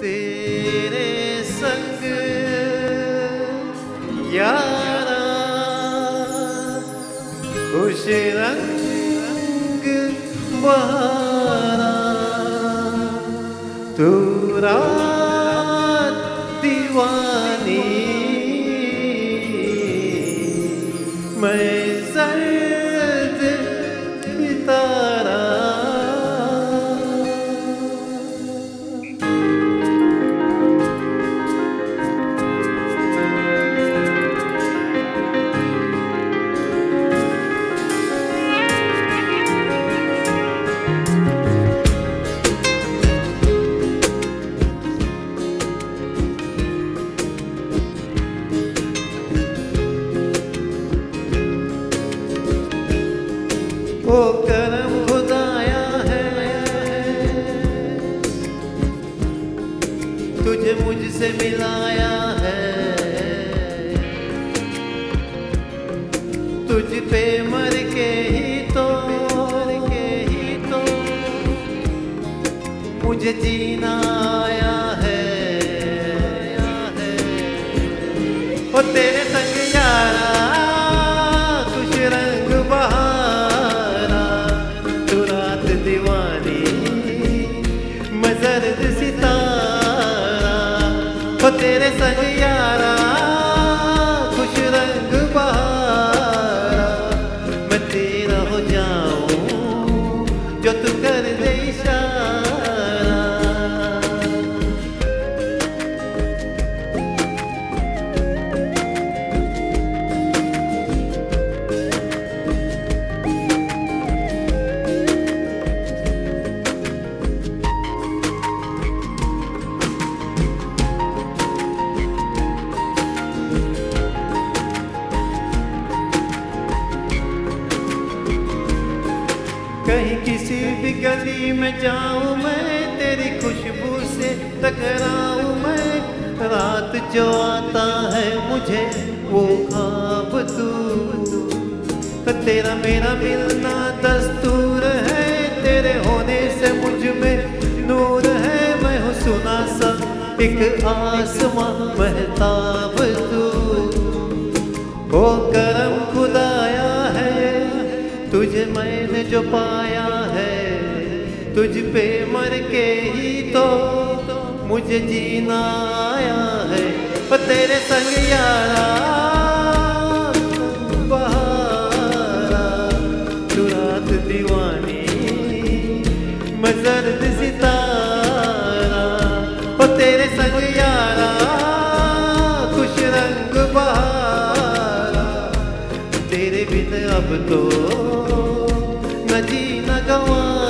तेरे संग यारा खुश रंग बहारा तू रात करम खुदाया है। तुझे मुझसे मिलाया है। तुझ पे मर के ही तो मर के ही तो मुझे जीना आया है। आया है और तेरे कहीं किसी भी गली में जाऊँ मैं, तेरी खुशबू से टकराऊं मैं। रात जो आता है मुझे, वो ख्वाब तू तेरा मेरा मिलना दस्तूर है, तेरे होने से मुझमें नूर है। मैं हूँ सुना सा एक आसमां, महताब तू। ओ करम जो पाया है, तुझ पे मर के ही तो मुझे जीना आया है। तेरे संग यारा दीवानी, मैं जर्द सितारा। तेरे संग न जीना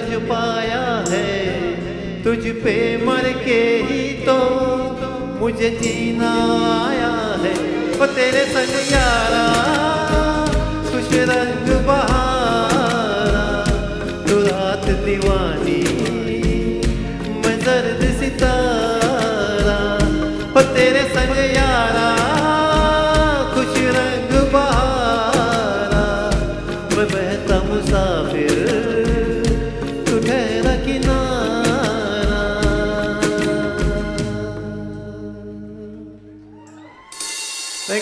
जो पाया है। तुझ पे मर के ही तो मुझे जीना आया है। वो तेरे संग यारा